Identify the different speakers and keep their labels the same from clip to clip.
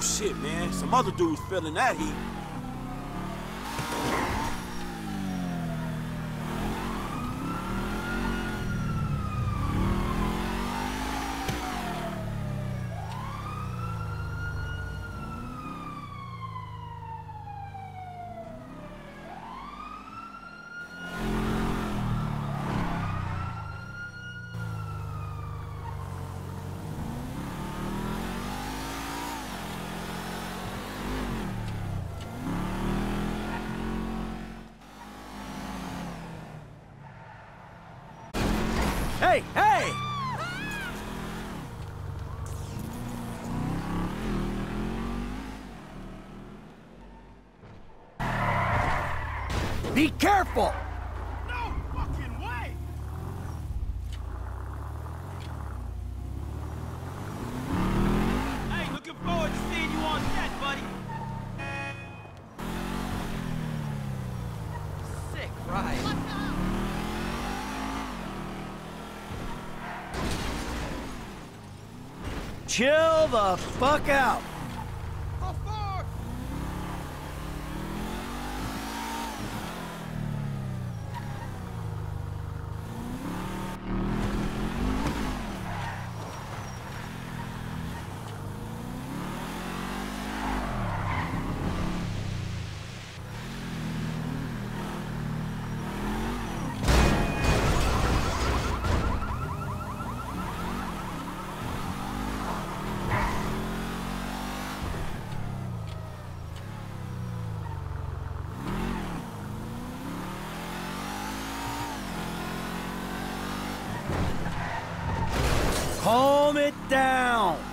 Speaker 1: Shit, man. Some other dudes feeling that heat.
Speaker 2: Hey, hey! Be careful!
Speaker 3: No fucking way! Hey, looking forward to seeing you on set, buddy. Sick ride.
Speaker 2: Chill the fuck out! Down!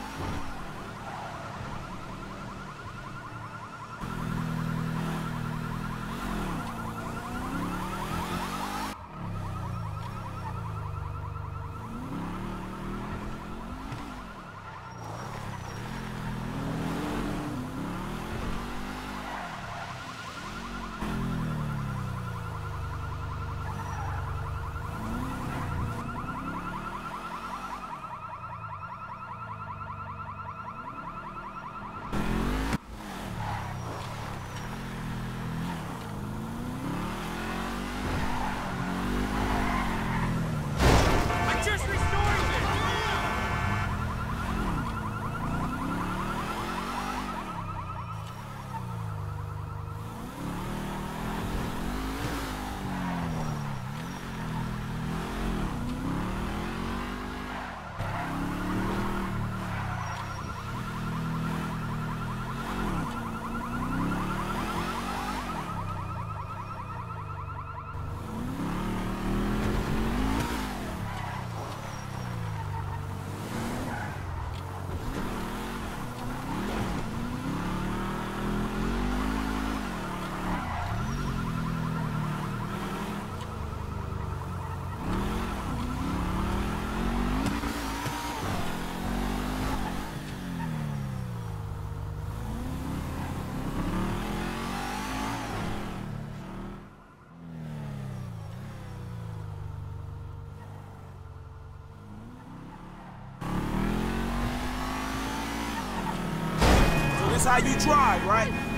Speaker 1: This how you drive, right?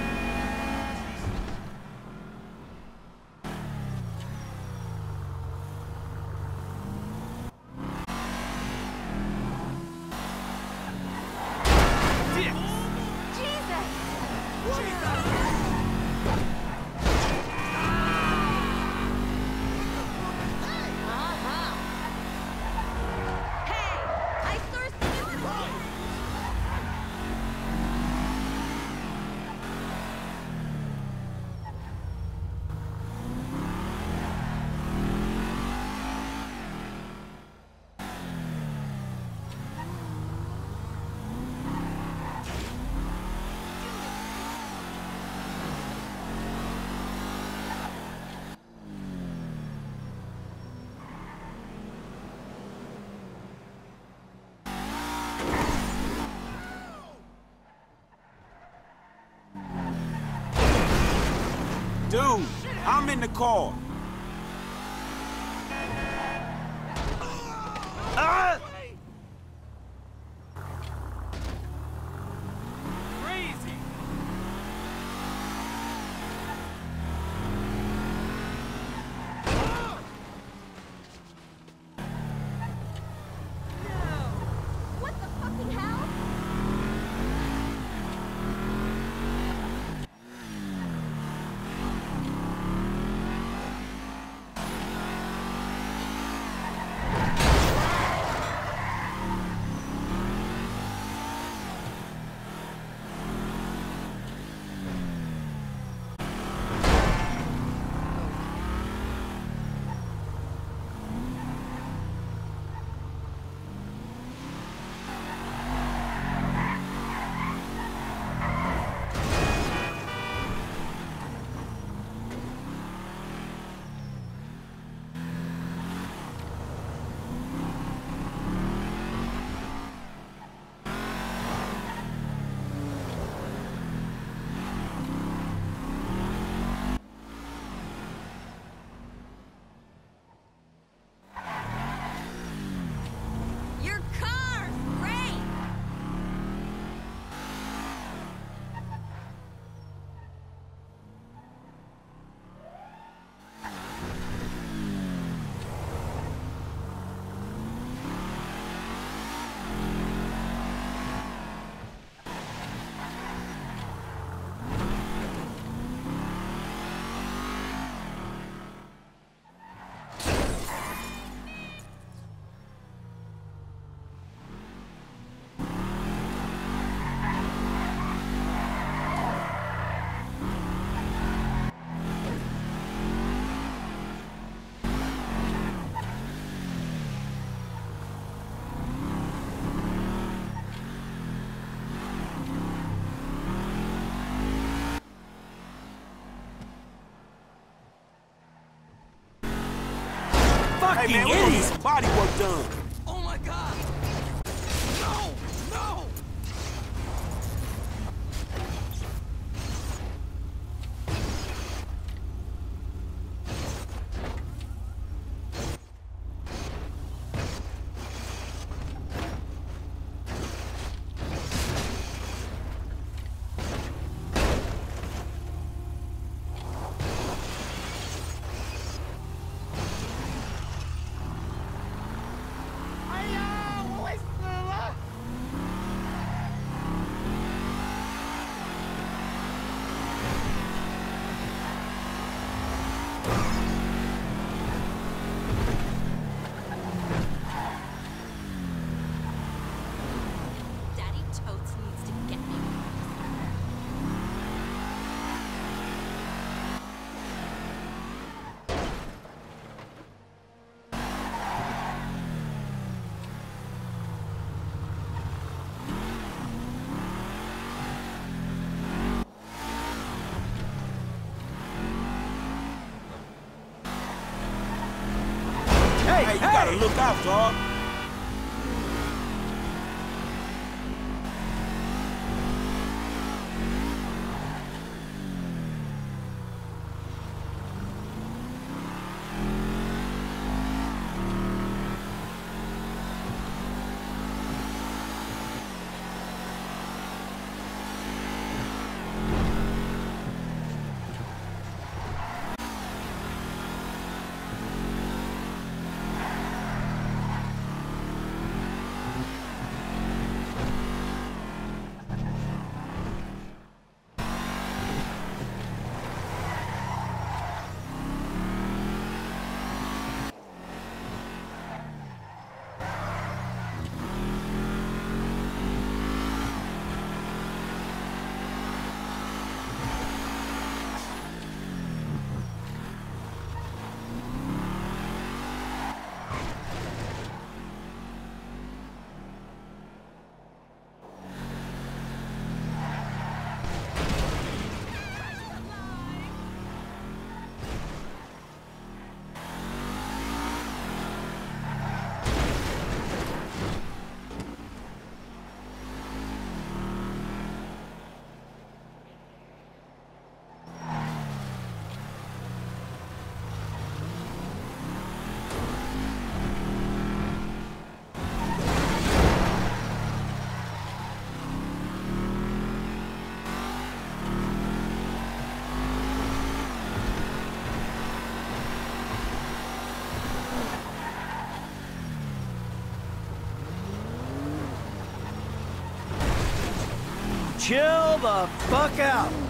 Speaker 1: Dude, I'm in the car. Right, man.
Speaker 2: fucking
Speaker 1: We're gonna get some body work done.
Speaker 3: Oh my god! No! No!
Speaker 4: Daddy Totes needs to get me.
Speaker 2: Hey,
Speaker 1: Hey, you
Speaker 2: hey!
Speaker 1: gotta look out, dog.
Speaker 2: Chill the fuck out.